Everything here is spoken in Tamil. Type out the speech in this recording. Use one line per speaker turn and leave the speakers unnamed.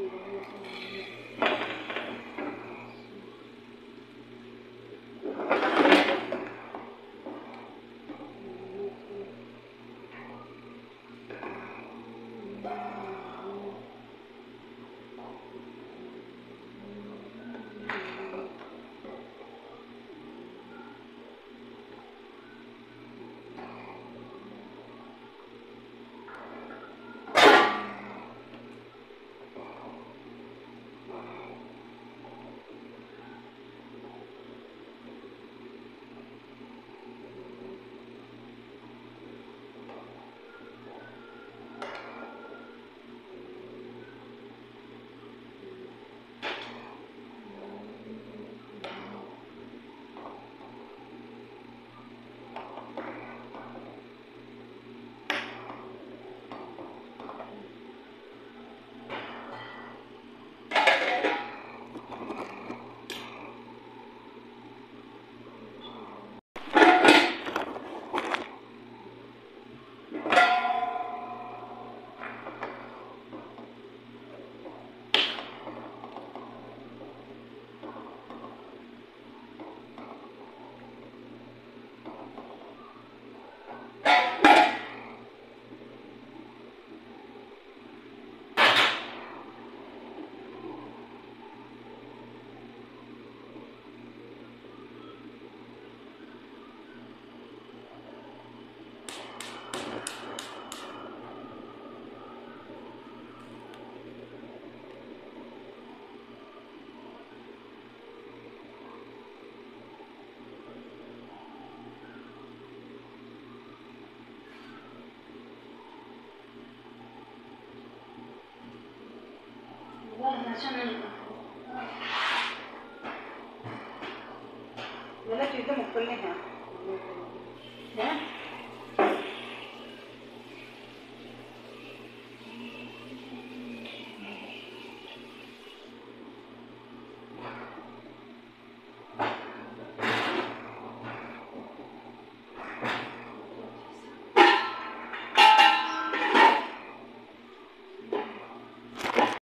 you. மூணு நிமிஷம் गलत चीज़ें मुक्कल नहीं हैं